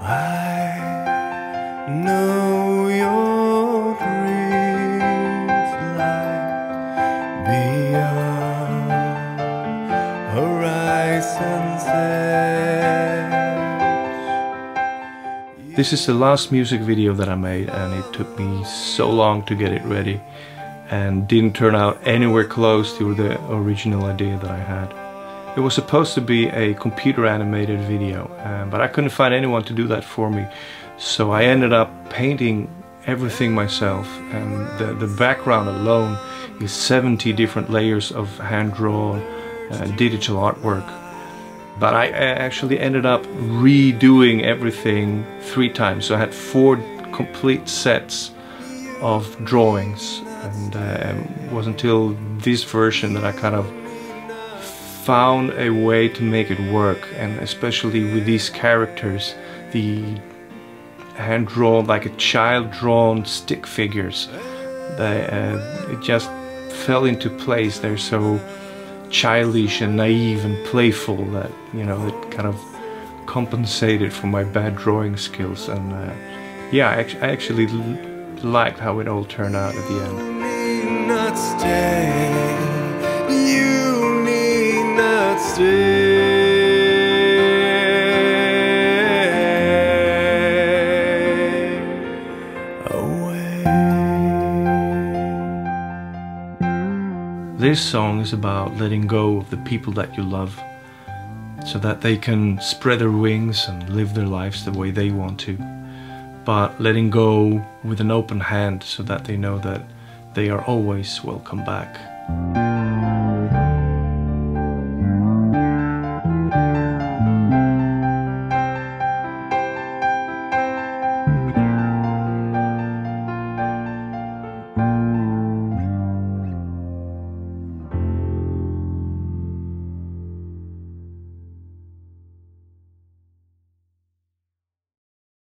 I know your dreams horizon's edge. This is the last music video that I made and it took me so long to get it ready and didn't turn out anywhere close to the original idea that I had. It was supposed to be a computer animated video, uh, but I couldn't find anyone to do that for me. So I ended up painting everything myself and the, the background alone is 70 different layers of hand-drawn uh, digital artwork. But I actually ended up redoing everything three times. So I had four complete sets of drawings and uh, it was until this version that I kind of found a way to make it work and especially with these characters the hand-drawn like a child-drawn stick figures they, uh, it just fell into place. They're so childish and naive and playful that you know it kind of compensated for my bad drawing skills and uh, yeah I, I actually liked how it all turned out at the end This song is about letting go of the people that you love so that they can spread their wings and live their lives the way they want to. But letting go with an open hand so that they know that they are always welcome back.